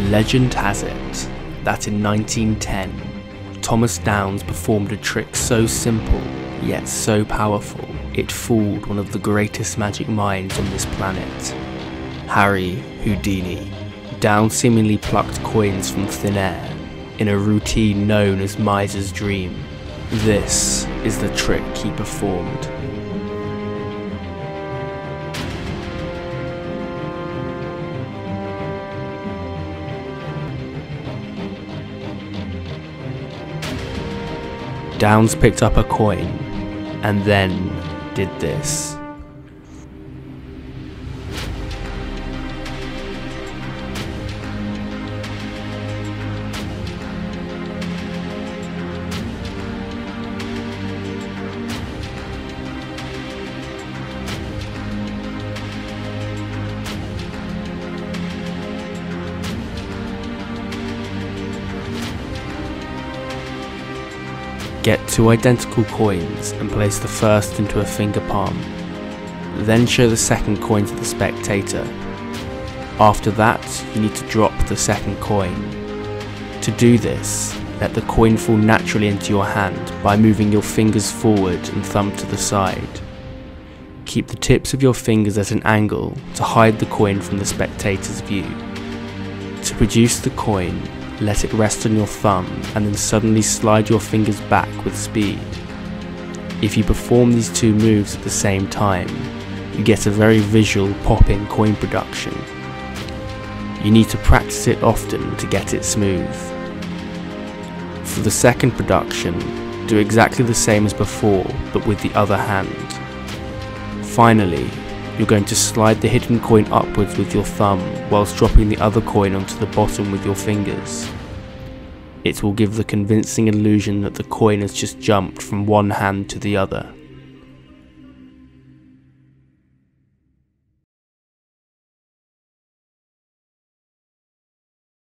Legend has it that in 1910, Thomas Downs performed a trick so simple yet so powerful it fooled one of the greatest magic minds on this planet, Harry Houdini. Downs seemingly plucked coins from thin air in a routine known as Miser's Dream. This is the trick he performed. Downs picked up a coin and then did this. Get two identical coins and place the first into a finger palm. Then show the second coin to the spectator. After that, you need to drop the second coin. To do this, let the coin fall naturally into your hand by moving your fingers forward and thumb to the side. Keep the tips of your fingers at an angle to hide the coin from the spectator's view. To produce the coin, let it rest on your thumb and then suddenly slide your fingers back with speed. If you perform these two moves at the same time, you get a very visual pop-in coin production. You need to practice it often to get it smooth. For the second production, do exactly the same as before but with the other hand. Finally, you're going to slide the hidden coin upwards with your thumb whilst dropping the other coin onto the bottom with your fingers. It will give the convincing illusion that the coin has just jumped from one hand to the other.